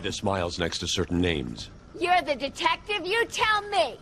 Why the smiles next to certain names? You're the detective, you tell me!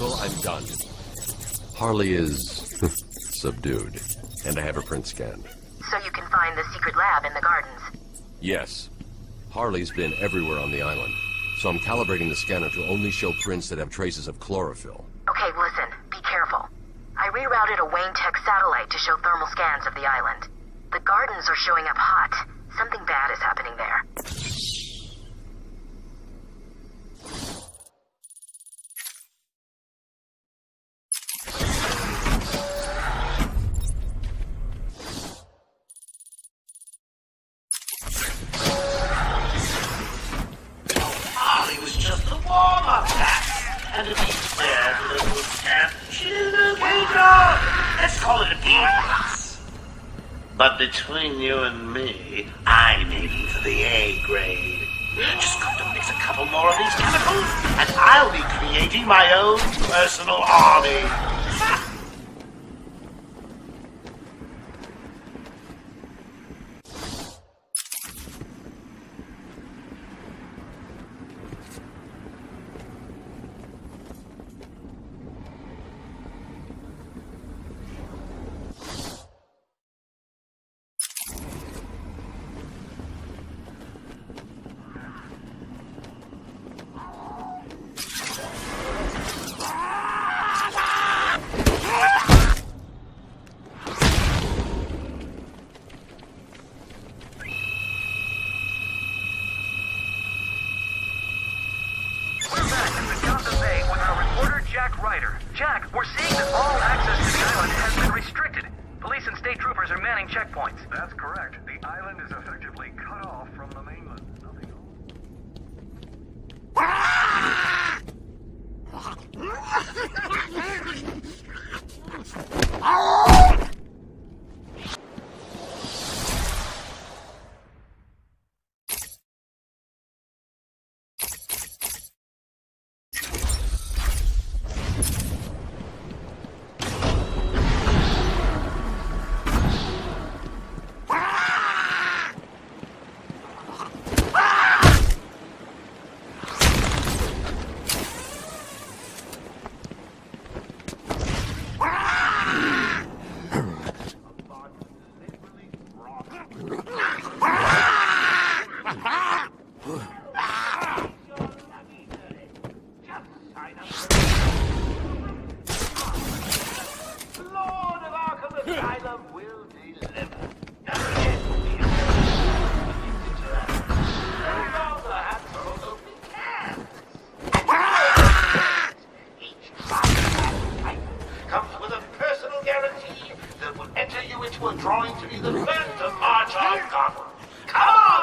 Oracle, I'm done. Harley is subdued, and I have her print scanned. So you can find the secret lab in the gardens. Yes, Harley's been everywhere on the island, so I'm calibrating the scanner to only show prints that have traces of chlorophyll. Okay, listen, be careful. I rerouted a Wayne Tech satellite to show thermal scans of the island. The gardens are showing up hot. Something bad is happening there. A warm-up pack. And be fair the good cat, she did an. Let's call it a plus. But between you and me, I'm aiming for the A grade. Just got to mix a couple more of these chemicals, and I'll be creating my own personal army. Enter you into a drawing to be the first to march on Gotham. Come on,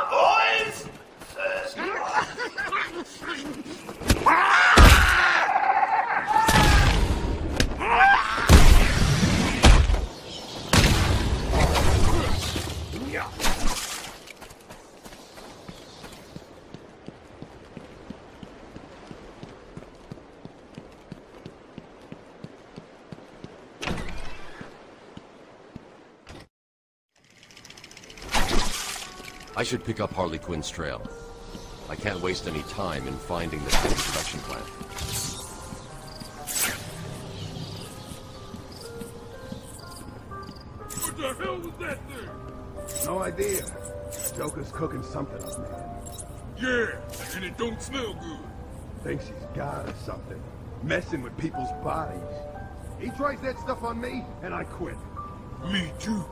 I should pick up Harley Quinn's trail. I can't waste any time in finding the Titan production plant. What the hell was that thing? No idea. Joker's cooking something up, man. Yeah, and it don't smell good. Thinks he's God or something. Messing with people's bodies. He tries that stuff on me, and I quit. Me too.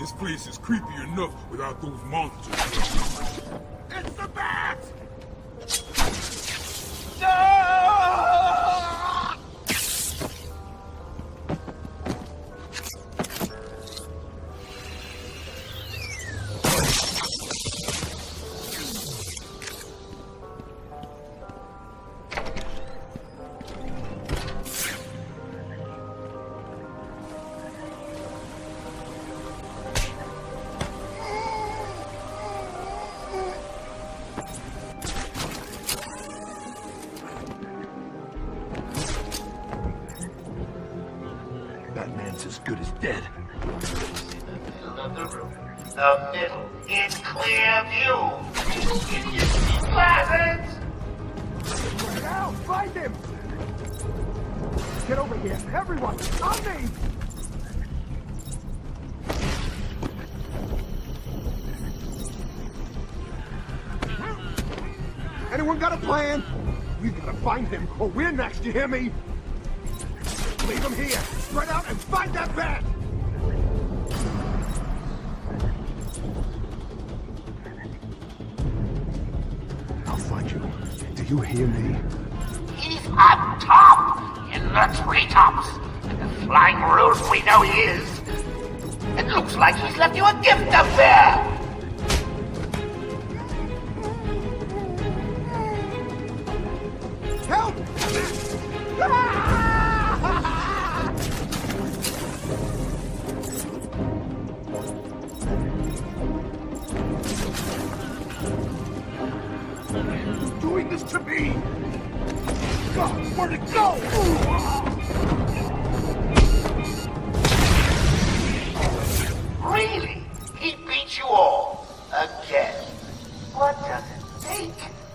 This place is creepy enough without those monsters. To be pleasant. Now, find him! Get over here, everyone! On me! Anyone got a plan? We've gotta find him, or we're next, you hear me? Leave him here! Spread out and find that bat! You hear me? He's up top in the treetops. The flying roof we know he is. It looks like he's left you a gift up there.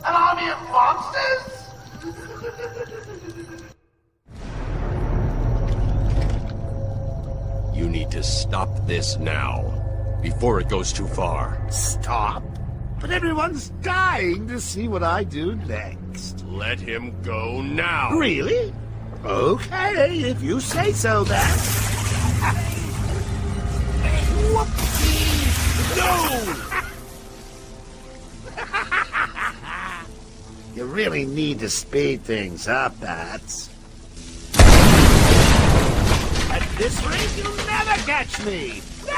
An army of monsters? You need to stop this now, before it goes too far. Stop. But everyone's dying to see what I do next. Let him go now! Really? Okay, if you say so, then. Whoopsie! No! Really need to speed things up, Bats. At this rate, you'll never catch me!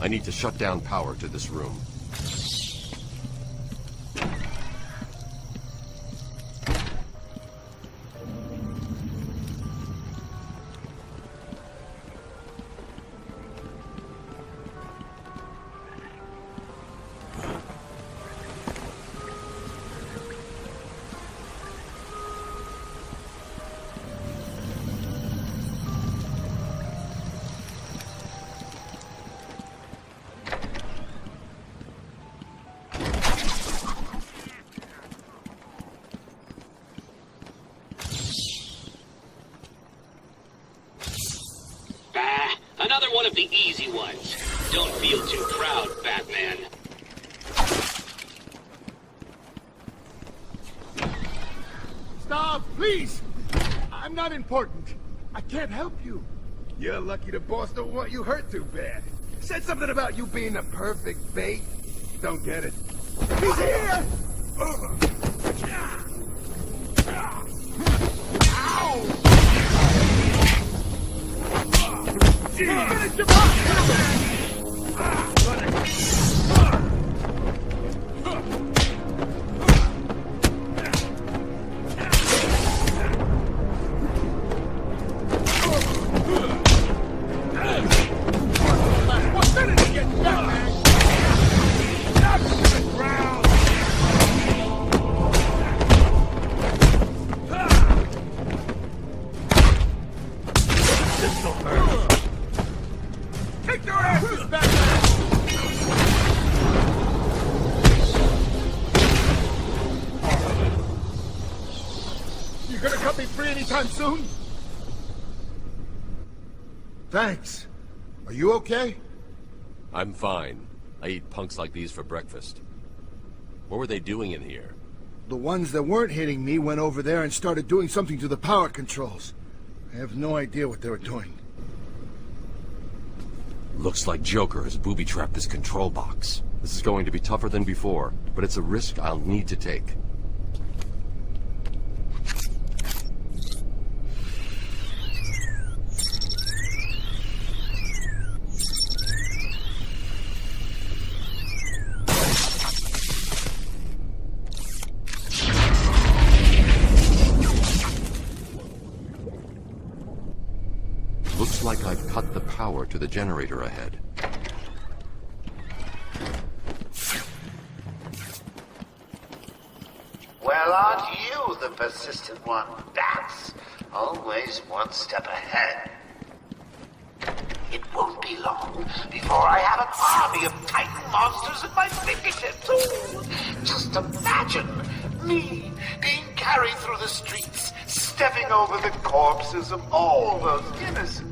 I need to shut down power to this room. Stop, please! I'm not important. I can't help you. You're lucky the boss don't want you hurt too bad. Said something about you being the perfect bait. Don't get it. He's here! Ow! Finish him Take! You gonna cut me free anytime soon? Thanks. Are you okay? I'm fine. I eat punks like these for breakfast. What were they doing in here? The ones that weren't hitting me went over there and started doing something to the power controls. I have no idea what they were doing. Looks like Joker has booby-trapped this control box. This is going to be tougher than before, but it's a risk I'll need to take. The generator ahead. Well, aren't you the persistent one, Bats? Always one step ahead. It won't be long before I have an army of Titan monsters at my fingertips. Just imagine me being carried through the streets, stepping over the corpses of all those innocent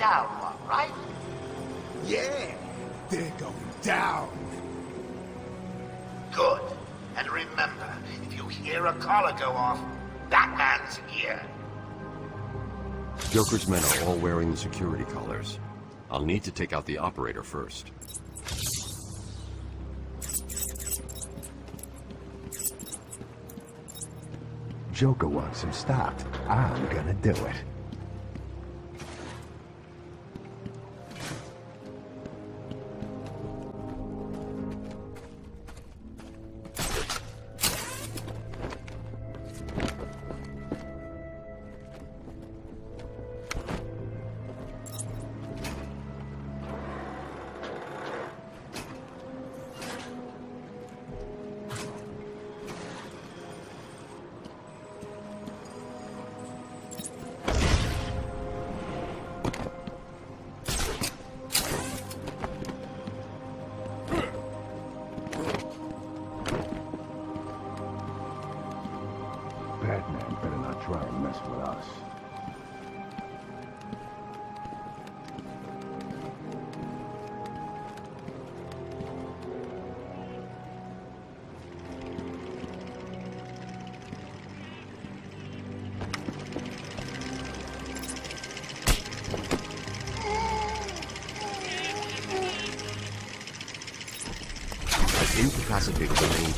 down one, right? Yeah, they're going down. Good. And remember, if you hear a collar go off, Batman's here. Joker's men are all wearing the security collars. I'll need to take out the operator first. Joker wants him stopped. I'm gonna do it.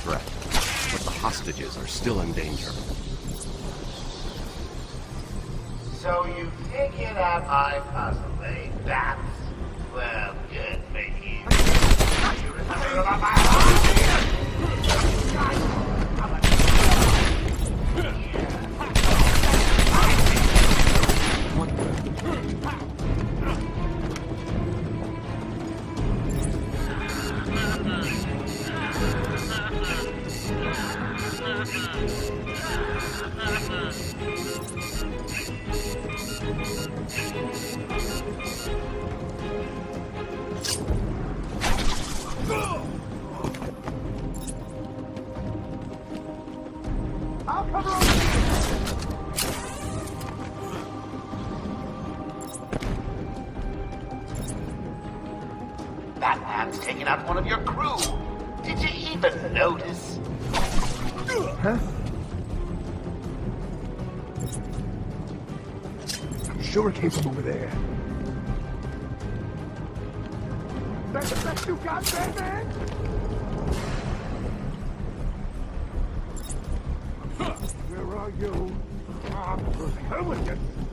Threat, but the hostages are still in danger. So you figured out I puzzle, eh? Where are you? Ah, hell with you.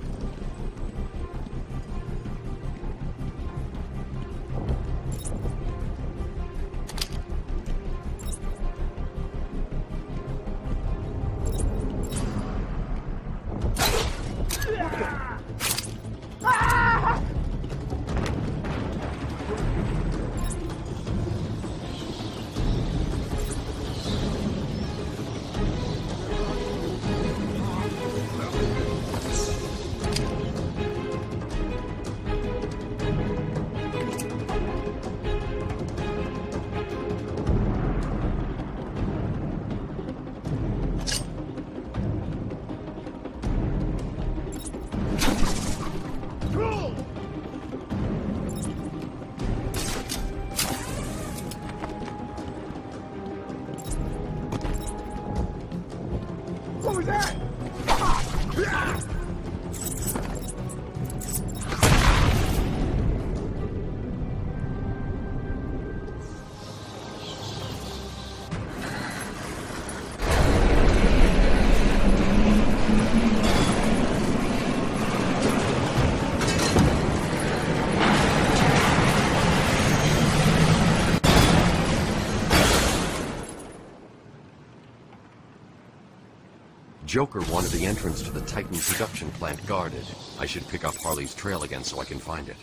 Joker wanted the entrance to the Titan production plant guarded. I should pick up Harley's trail again so I can find it.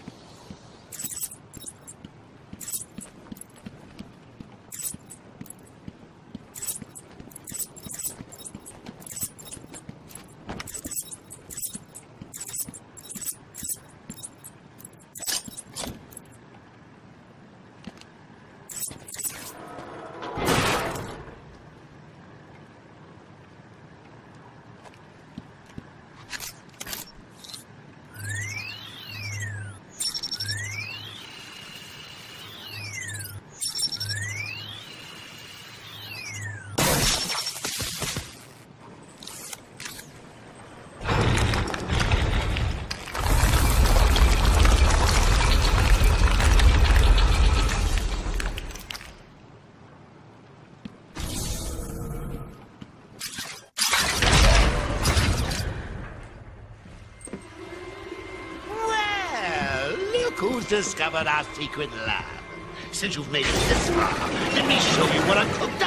Discovered our secret lab. Since you've made it this far, let me show you what I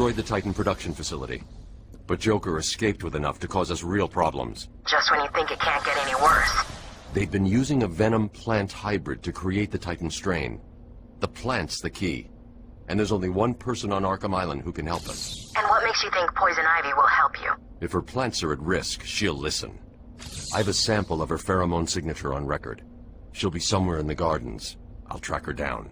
destroyed the Titan production facility. But Joker escaped with enough to cause us real problems. Just when you think it can't get any worse. They've been using a venom plant hybrid to create the Titan strain. The plant's the key. And there's only one person on Arkham Island who can help us. And what makes you think Poison Ivy will help you? If her plants are at risk, she'll listen. I have a sample of her pheromone signature on record. She'll be somewhere in the gardens. I'll track her down.